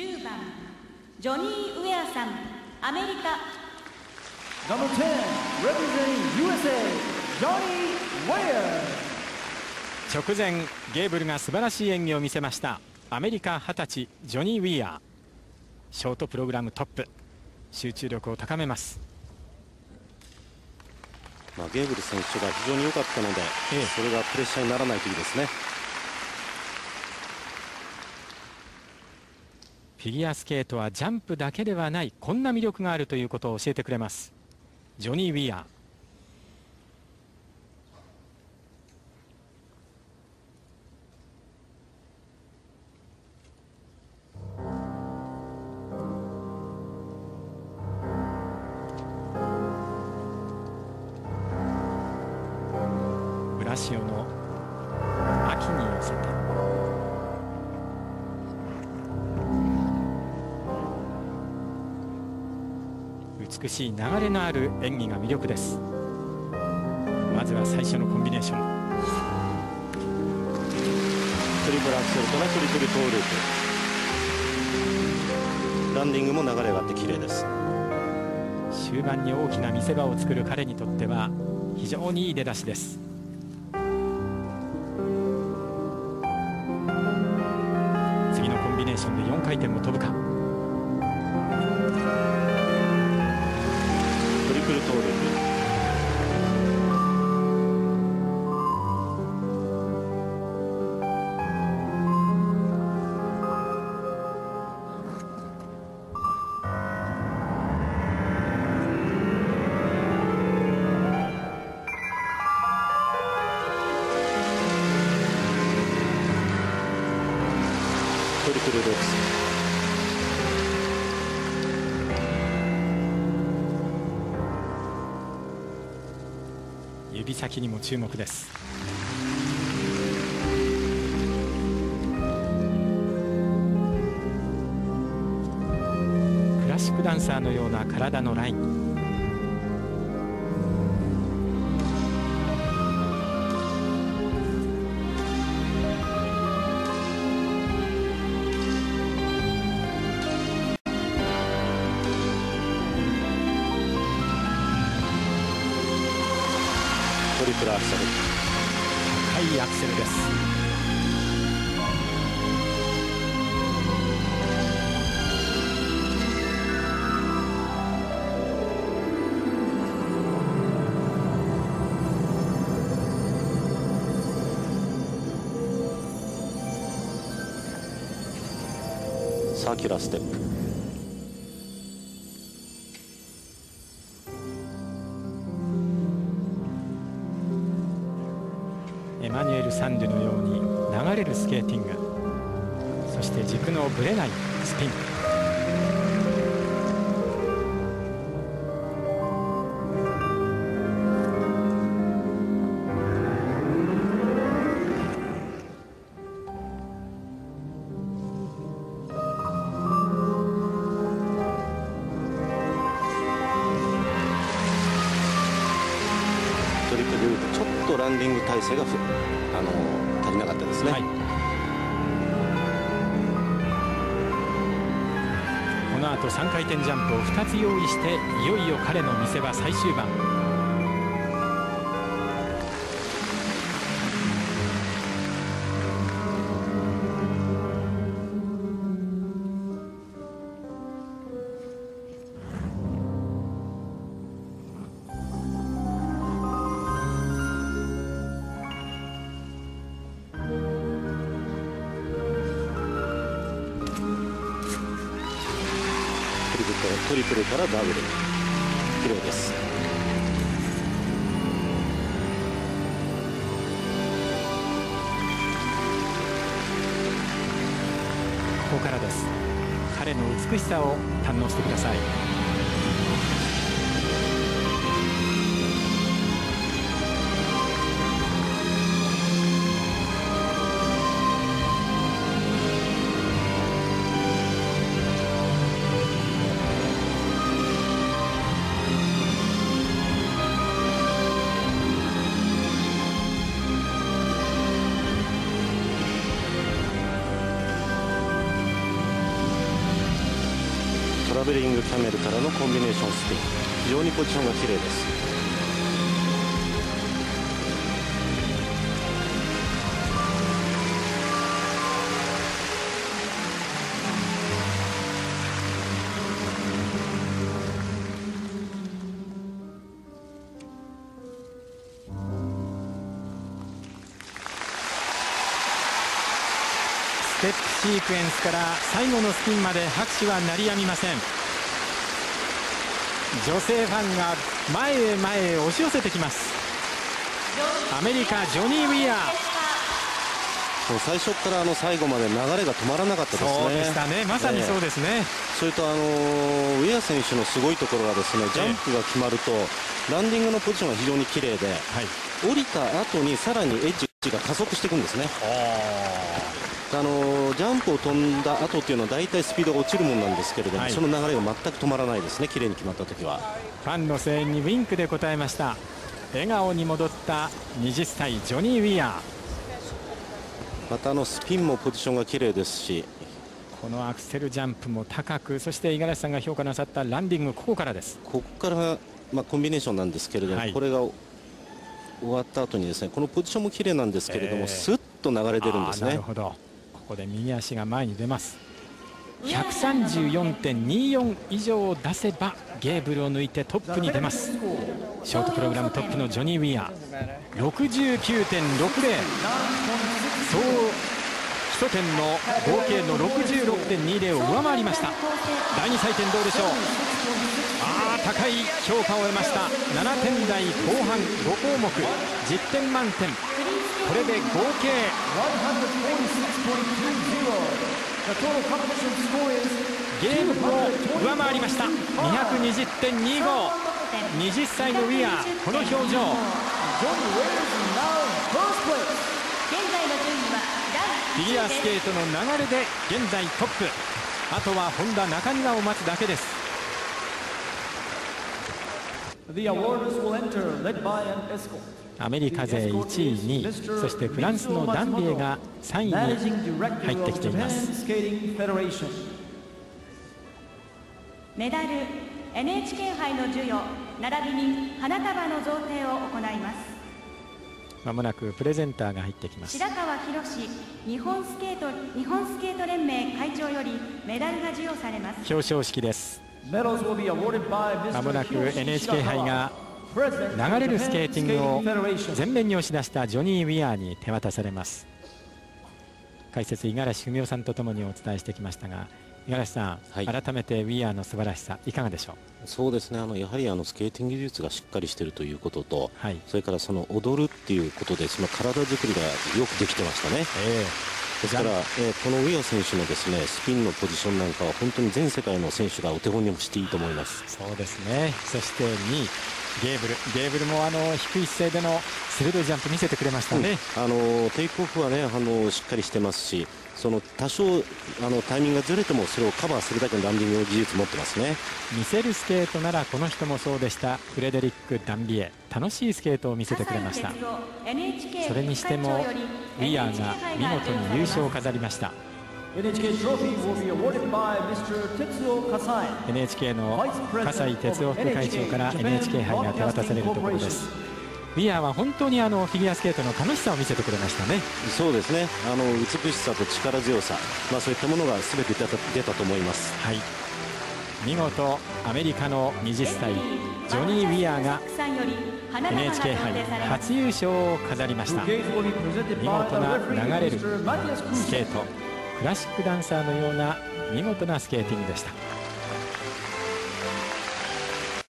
10番ジョニー・ウェアさんアメリカ。Number 10, representing USA, Johnny Ware. 直前ゲーブルが素晴らしい演技を見せましたアメリカ20歳ジョニー・ウィア。ーショートプログラムトップ。集中力を高めます。まあ、ゲーブル選手が非常に良かったので、ええ。それがプレッシャーにならないといいですね。フィギュアスケートはジャンプだけではないこんな魅力があるということを教えてくれます。ジョニー・ウィアー。ブラシオの美しい流れのある演技が魅力ですまずは最初のコンビネーショントリプルアクセルからトリプルトーループ。ランディングも流れがあって綺麗です。終盤に大きな見せ場を作る彼にとっては非常にいい出だしです次のコンビネーションで4回転も飛ぶかトリプルルッツ。指先にも注目ですクラシックダンサーのような体のラインリプルアクセル。高いアクセルですサーキュラーステップ。エマニュエル・サンデュのように流れるスケーティング。そして軸のぶれないスピン。ンディング体制がふあの足りなかったですね。はいこの後3回転ジャンプを2つ用意していよいよ彼の見せ場最終盤トリプルからダブル。綺麗です。ここからです彼の美しさを堪能してくださいラベリングキャメルからのコンビネーションスピン。非常にポジションが綺麗です。テップシークエンスから最後のスピンまで拍手は鳴りやみません。女性ファンが前へ前へ押し寄せてきます。アメリカジョニー・ウィアー。もう最初からあの最後まで流れが止まらなかったですね。そうでしたね。まさにそうですね、それとあのウェア選手のすごいところはですねジャンプが決まるとランディングのポジションが非常に綺麗ではい。降りた後にさらにエッジが加速していくんですねあのジャンプを飛んだ後っていうのは大体スピードが落ちるもんなんですけれども、はい。その流れが全く止まらないですね綺麗に決まった時は。ファンの声援にウィンクで応えました。笑顔に戻った20歳ジョニー・ウィアー。またあのスピンもポジションが綺麗ですし。このアクセルジャンプも高くそして五十嵐さんが評価なさったランディングここからです。ここから、まあ、コンビネーションなんですけれども、はい。これが終わった後にですねこのポジションも綺麗なんですけれども、えー。スッと流れ出るんですね。なるほどここで右足が前に出ます。134.24以上を出せばゲーブルを抜いてトップに出ます。ショートプログラムトップのジョニー・ウィアー。69.60総基礎点の合計の66.20を上回りました。第2採点どうでしょう？あー高い評価を得ました。7点台後半5項目。10点満点これで合計。ゲームを上回りました。220.2520歳のウィアー。この表情。フィギュアスケートの流れで現在トップ。あとは本田中庭を待つだけです。アメリカ勢1位2位そしてフランスのダンビエが3位に入ってきています.メダル NHK 杯の授与並びに花束の贈呈を行いますまもなくプレゼンターが入ってきます白川博日本スケート日本スケート連盟会長よりメダルが授与されます表彰式です.まもなく NHK 杯が流れるスケーティングを.前面に押し出したジョニー・ウィアーに手渡されます。解説五十嵐文雄さんとともにお伝えしてきましたが五十嵐さん、はい。改めてウィアーの素晴らしさいかがでしょそうですね。あのやはりあのスケーティング技術がしっかりしているということと、うはい。それからその踊るっていうことでその体作りがよくできてましたね。えですから、えーこのウィア選手のですねスピンのポジションなんかは本当に全世界の選手がお手本にもしていいと思います。えそうですね。そして2位ゲーブルゲーブルもあの低い姿勢での鋭いジャンプ見せてくれましたね、あのテイクオフはねあのしっかりしてますしその多少あのタイミングがずれてもそれをカバーするだけのランディングの技術持ってますね。見せるスケートならこの人もそうでした。フレデリック・ダンビエ。楽しいスケートを見せてくれました。それにしてもウィアーが見事に優勝を飾りました NHK trophy will be awarded by Mr. Tetsuo Kasai. NHK の笠井哲夫副会長から NHK 杯が手渡されるところですウィアーは本当にあのフィギュアスケートの楽しさを見せてくれましたねそうですねあの美しさと力強さ、まあ、そういったものが全て出た出たと思いますはい見事アメリカの20歳ジョニー・ウィアーが NHK 杯初優勝を飾りました見事な流れるスケー.トクラシックダンサーのような見事なスケーティングでした。